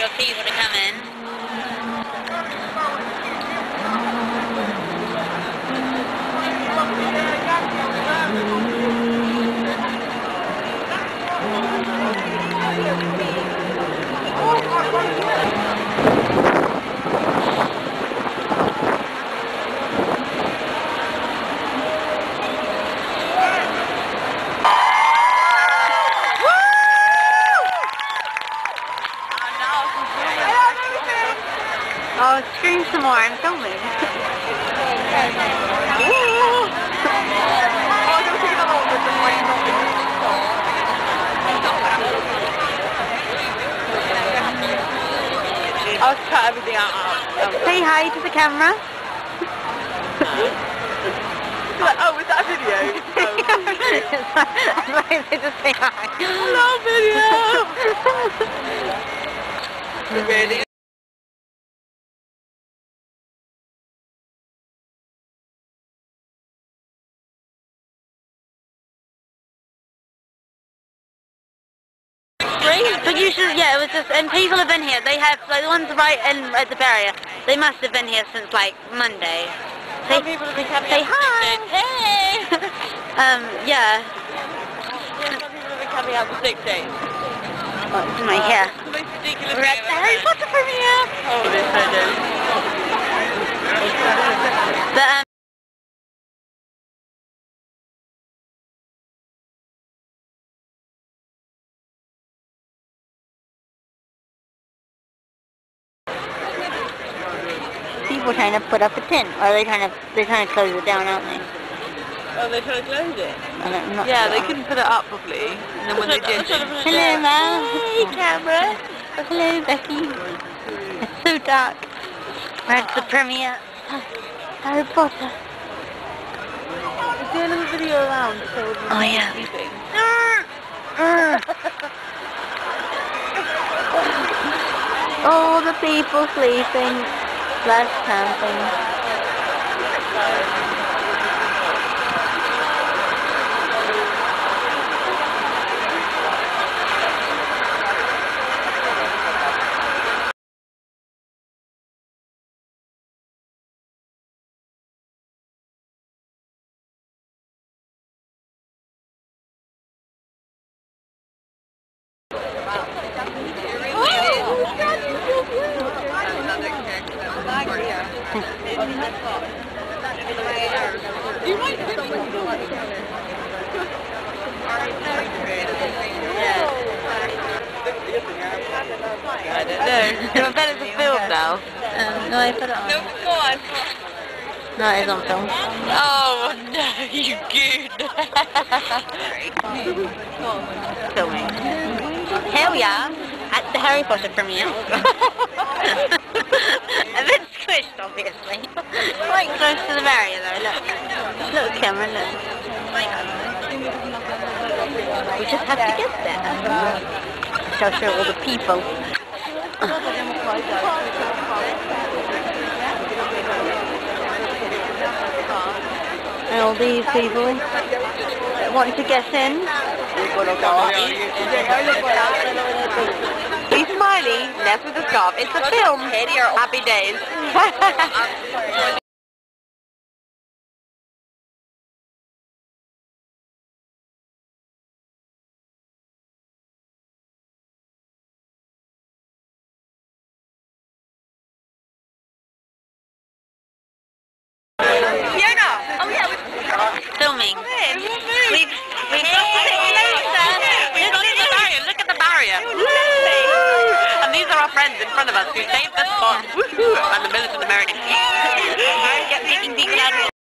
Imperial Key would have come in. Oh, scream some more. I'm filming. I'll cut everything out. Um, say hi to the camera. oh, was that a video? Why did they just say hi? Hello, video. really? But you should, yeah, it was just, and people have been here. They have, like the ones right in at the barrier, they must have been here since like Monday. Some people have been coming say hi. Hey! um, yeah. Yeah, some people have been coming out for six days. Oh, it's my hair. The most ridiculous We're at the Harry Potter premiere. Oh, this I do. But, um, people trying to put up a tent, or are they trying to they're trying to close it down, aren't they? Oh, they're trying to close it? Don't, Yeah, sure. they couldn't put it up properly. And then when they did... Hello, Mel. Hey, camera. Hello, Becky. It's so dark. We're at the premiere. Harry Potter. We're doing a video around, so Oh, yeah. sleeping. All the people sleeping, blood pumping. Slash camping. I don't know. You're better to film now. Um, no, I put it on. No, go on. No, it's on film. Oh no, you good. Filming. We are at the Harry Potter premiere. a bit squished, obviously. Quite close to the barrier, though. Look, look, camera, look. We just have to get there. Shall show all the people. And all these people that want to get in. Be smiley, left with the scarf. It's a film. Happy days. Filming. we've, We've, got to sit closer. we've got to the barrier. Look at the barrier. And these are our friends in front of us who saved the spot. And the militant American. Get making people out of